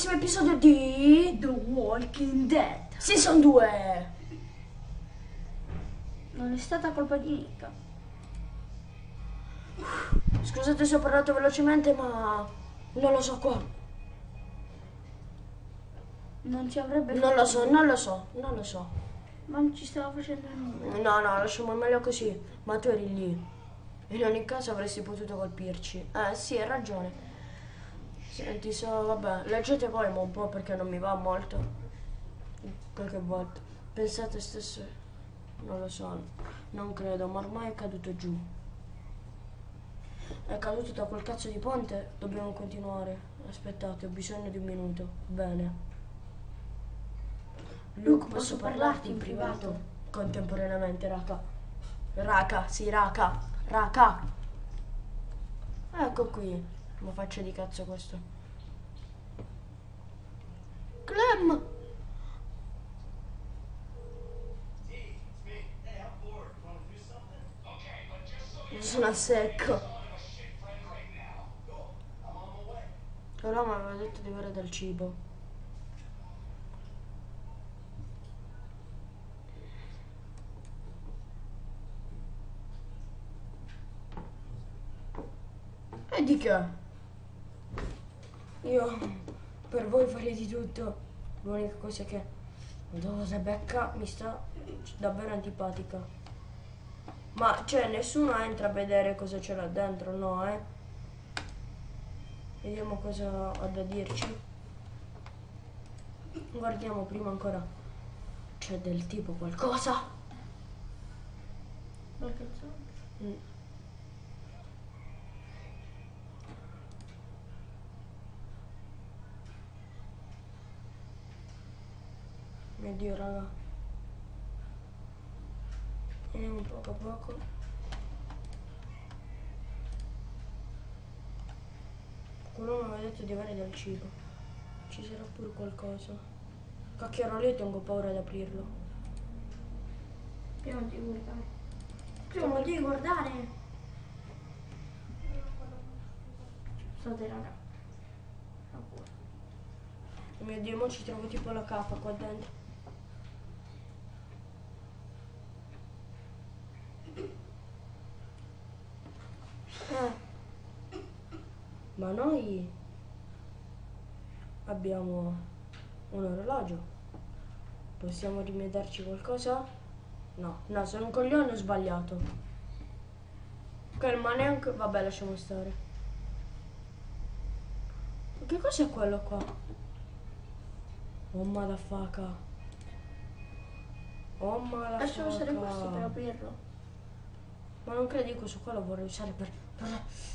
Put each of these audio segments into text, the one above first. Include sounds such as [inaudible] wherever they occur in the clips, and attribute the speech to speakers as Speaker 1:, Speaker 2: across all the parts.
Speaker 1: nuovissimo episodio di
Speaker 2: The Walking Dead.
Speaker 1: Season 2.
Speaker 2: Non è stata colpa di Nick.
Speaker 1: Scusate se ho parlato velocemente, ma non lo so qua.
Speaker 2: Non ci avrebbe
Speaker 1: Non lo so, non lo so, non lo so.
Speaker 2: Ma non ci stava facendo nulla.
Speaker 1: No, no, lasciamo meglio così. Ma tu eri lì. In ogni caso avresti potuto colpirci. Eh sì, hai ragione. Senti, so, vabbè, leggete poi ma un po' perché non mi va molto. Qualche volta. Pensate stesso. Non lo so, non credo, ma ormai è caduto giù. È caduto da quel cazzo di ponte? Dobbiamo continuare. Aspettate, ho bisogno di un minuto. Bene. Luke, posso parlarti in privato? Contemporaneamente, Raka. Raka, sì, Raka. Raka. Ecco qui. Ma faccia di cazzo questo. Clem! Sono a secco. Però mi aveva detto di avere del cibo. E di che? Io per voi farei di tutto. L'unica cosa che dopo Rebecca mi sta davvero antipatica. Ma cioè nessuno entra a vedere cosa c'è là dentro, no eh? Vediamo cosa ha da dirci. Guardiamo prima ancora. C'è del tipo qualcosa?
Speaker 2: Qualche zombie.
Speaker 1: Mm. Mio dio raga. Vediamo poco a poco. Quello mi aveva detto di avere del cibo. Ci sarà pure qualcosa. Cacchiaro lì tengo paura ad aprirlo.
Speaker 2: Prima di guardare. Prima devi guardare. State raga.
Speaker 1: Mio dio, mo ci trovo tipo la capa qua dentro. Eh. Ma noi abbiamo un orologio. Possiamo rimediarci qualcosa? No, no, sono un coglione ho sbagliato. Ok, ma neanche... Vabbè, lasciamo stare. Che cos'è quello qua? Oh motherfucker. Oh motherfucker.
Speaker 2: Lasciamo usare questo per aprirlo.
Speaker 1: Ma non credi questo qua lo vorrei usare per,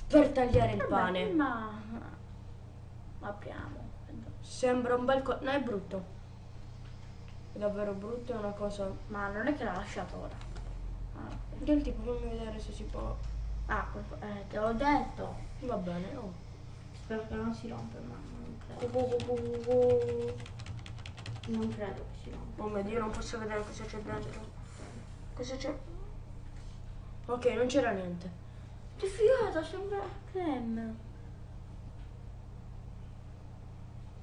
Speaker 1: per, tagliare il pane.
Speaker 2: Ma apriamo.
Speaker 1: Sembra un bel co... No, è brutto. È davvero brutto, è una cosa...
Speaker 2: Ma non è che l'ha lasciato ora. Ah,
Speaker 1: Io tipo fammi vedere se si può...
Speaker 2: ah eh, te l'ho detto.
Speaker 1: Va bene, oh.
Speaker 2: Spero che non si rompe, ma non credo.
Speaker 1: oh, oh, oh.
Speaker 2: Non credo che si rompa.
Speaker 1: Oh mio dio, non posso vedere cosa c'è dentro. Cosa c'è? Ok, non c'era niente.
Speaker 2: Che figata, sembra Clem.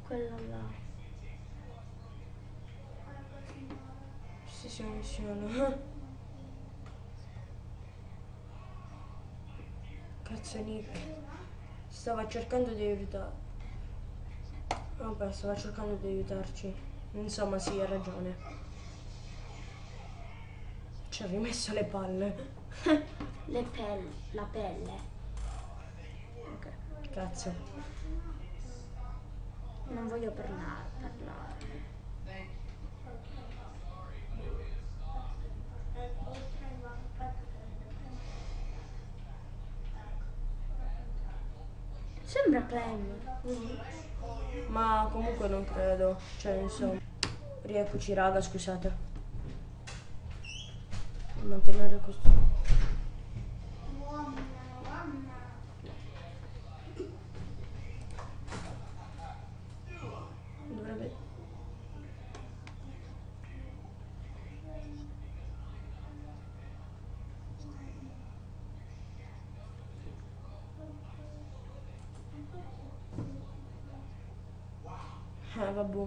Speaker 2: Quella là.
Speaker 1: Sì, sì, missione. Cazzo Nick. Stava cercando di aiutare. Vabbè, stava cercando di aiutarci. Insomma, sì, ha ragione. Ci ha rimesso le palle. [laughs]
Speaker 2: Le pelle, la pelle.
Speaker 1: Ok, cazzo.
Speaker 2: Non voglio parlare. parlare. Sembra Clem.
Speaker 1: Ma comunque non credo. Cioè, insomma. Rieccoci, raga, scusate. Mantenere questo. Vabbè.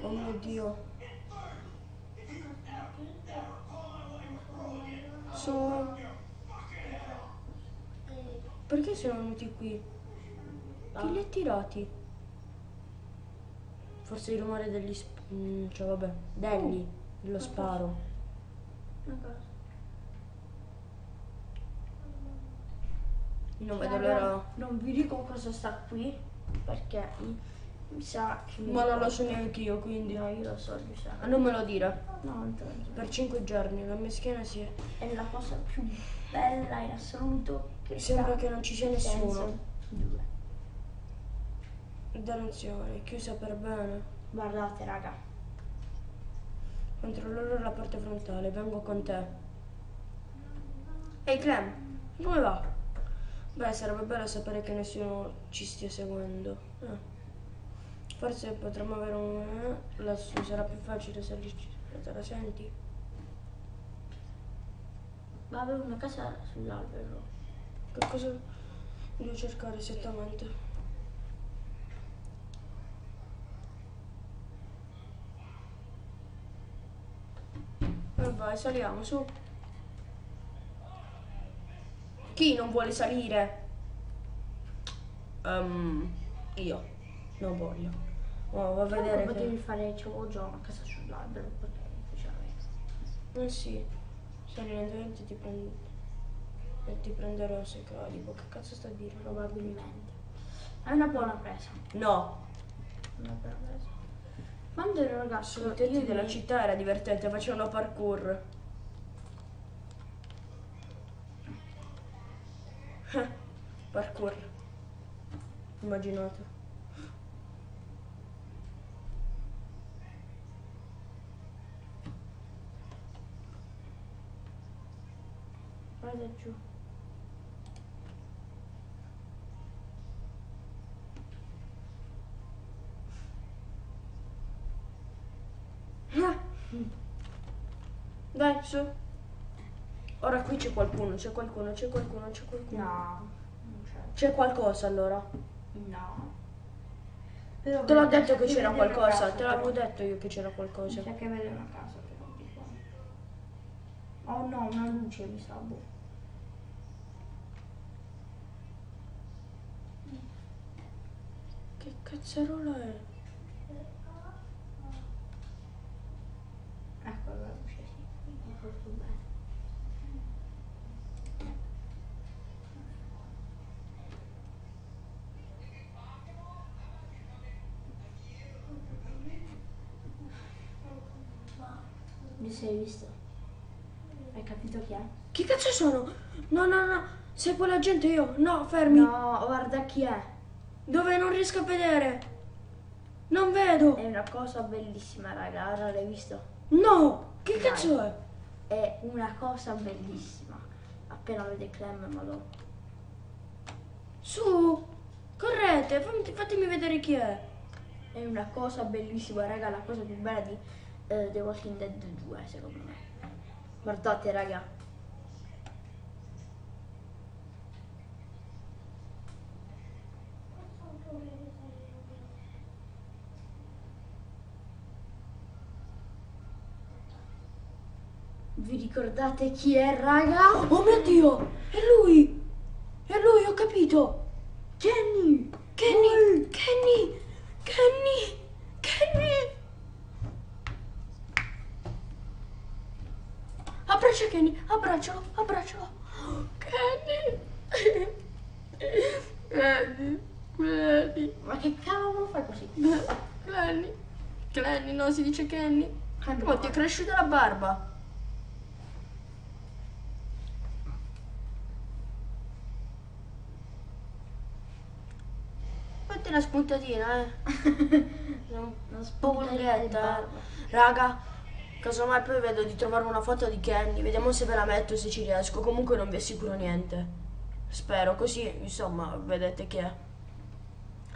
Speaker 1: Oh mio Dio. Sono... Perché sono venuti qui? Chi li ha tirati? Forse il rumore degli... Sp- mm, cioè vabbè, degli, dello sparo.
Speaker 2: Una cosa.
Speaker 1: Non vedo l'ora...
Speaker 2: Non vi dico cosa sta qui perché mi, sa che
Speaker 1: Ma non lo so neanche io, quindi...
Speaker 2: No, io lo so, mi sa.
Speaker 1: Ah, non me lo dire.
Speaker 2: No, non te lo dico.
Speaker 1: Per cinque giorni la mia schiena si è...
Speaker 2: È la cosa più bella in assoluto che
Speaker 1: Sembra che non ci sia nessuno.
Speaker 2: Due.
Speaker 1: Dannazione, chiusa per bene.
Speaker 2: Guardate, raga.
Speaker 1: Controllerò la parte frontale, vengo con te. Ehi Clem, come va? Beh, sarebbe bello sapere che nessuno ci stia seguendo. Eh. Forse potremmo avere un... eh, lassù sarà più facile salirci. Te la senti?
Speaker 2: Ma avevo una casa sull'albero.
Speaker 1: Che cosa devo cercare esattamente? Vai, saliamo su. Chi non vuole salire? Ehm, io non voglio. Oh, va a vedere
Speaker 2: Potevi
Speaker 1: che...
Speaker 2: fare, c'avevo già una casa sull'albero, potevi sinceramente.
Speaker 1: Eh sì, salire lentamente ti prendo... E ti prenderò se calico. Che cazzo sta a dire?
Speaker 2: Probabilmente. È una buona presa.
Speaker 1: No,
Speaker 2: Una buona presa. Quando ero ragazzo,
Speaker 1: Sui tetti
Speaker 2: io
Speaker 1: della città era divertente, facevano parkour. [laughs] Parkour. Immaginate.
Speaker 2: Guarda giù.
Speaker 1: Ah. Dai, su. Ora qui c'è qualcuno, c'è qualcuno, c'è qualcuno, c'è qualcuno.
Speaker 2: No, non c'è.
Speaker 1: C'è qualcosa allora.
Speaker 2: No. Però
Speaker 1: Te l'ho detto che c'era qualcosa,
Speaker 2: casa,
Speaker 1: te l'avevo detto io che c'era qualcosa.
Speaker 2: Sa che vede una casa però di qua. Oh no, una luce mi sa. boh.
Speaker 1: Che cazzarola è?
Speaker 2: Ecco la luce, Mi sei visto? Hai capito chi è?
Speaker 1: Chi cazzo sono? No, no, no, sei quella gente io. No, fermi.
Speaker 2: No, guarda chi è.
Speaker 1: Dove non riesco a vedere? Non vedo.
Speaker 2: È una cosa bellissima, raga. Ora l'hai visto?
Speaker 1: No, che
Speaker 2: Dai.
Speaker 1: cazzo è?
Speaker 2: È una cosa bellissima. Appena vede Clem, madonna.
Speaker 1: Su, correte, fatemi vedere chi è.
Speaker 2: È una cosa bellissima, raga, la cosa più bella di eh, The Walking Dead 2, secondo me. Guardate, raga. Vi ricordate chi è, raga?
Speaker 1: Oh mio Dio, è lui. È lui, ho capito.
Speaker 2: Kenny!
Speaker 1: Kenny, Kenny, Kenny, Kenny. Abbraccia Kenny, abbraccialo, abbraccialo. Kenny. Kenny, Kenny,
Speaker 2: Ma che cavolo fai così?
Speaker 1: Kenny. Kenny, no, si dice Kenny.
Speaker 2: Kenny.
Speaker 1: Ma ti è cresciuta la barba. Una spuntatina, eh. [laughs] Un
Speaker 2: Una spuntatina
Speaker 1: eh. Raga, casomai poi vedo di trovare una foto di Kenny. Vediamo se ve la metto, se ci riesco. Comunque non vi assicuro niente. Spero, così, insomma, vedete chi è.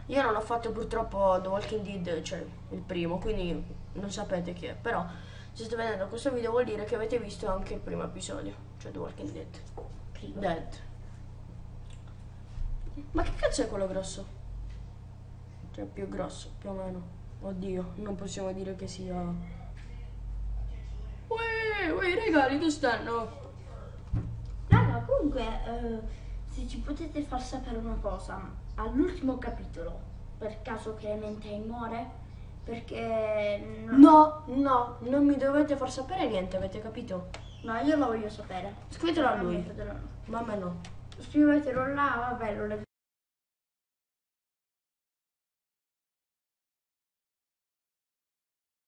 Speaker 1: Io non ho fatto purtroppo The Walking Dead, cioè il primo, quindi non sapete chi è. Però se state vedendo questo video vuol dire che avete visto anche il primo episodio, cioè The Walking Dead. Dead. Ma che cazzo è quello grosso? Cioè più grosso, più o meno. Oddio, non possiamo dire che sia... Uè, uè, i regali dove stanno?
Speaker 2: Raga, comunque, eh, se ci potete far sapere una cosa, all'ultimo capitolo, per caso Clemente muore? Perché...
Speaker 1: No, no, non mi dovete far sapere niente, avete capito?
Speaker 2: No, io lo voglio sapere.
Speaker 1: Scrivetelo a lui.
Speaker 2: Fratello no.
Speaker 1: No.
Speaker 2: Scrivetelo là, vabbè, lo leggo.